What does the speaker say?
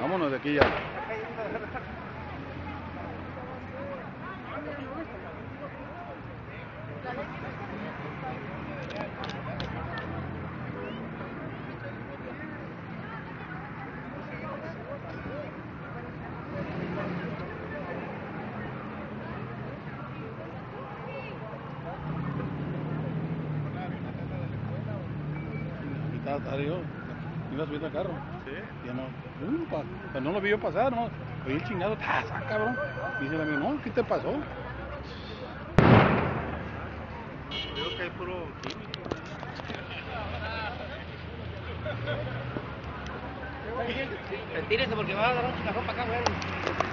Vámonos de aquí ya. Yo. Iba subiendo al carro. Sí. Y no, uh, pa- pues no lo vi yo pasar, no. Oí el chingado, taza, cabrón. Y dice el amigo, no, ¿qué te pasó? Creo que hay puro químico. Retírese porque va a dar un chingazón para acá, güey.